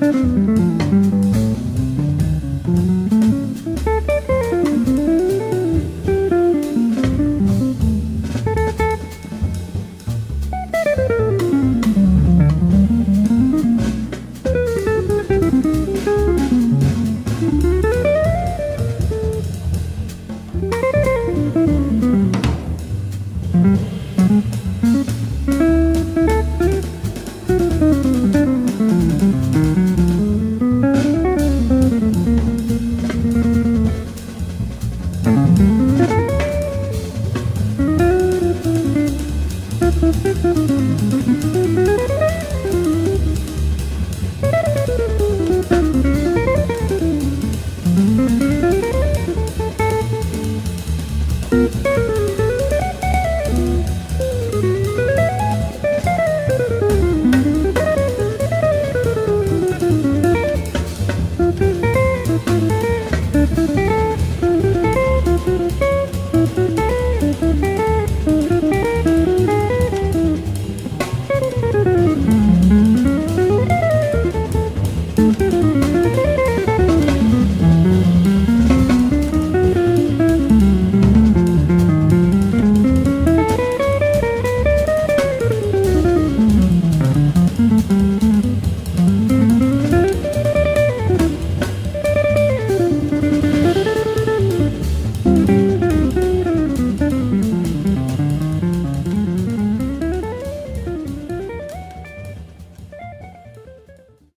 Thank フフ。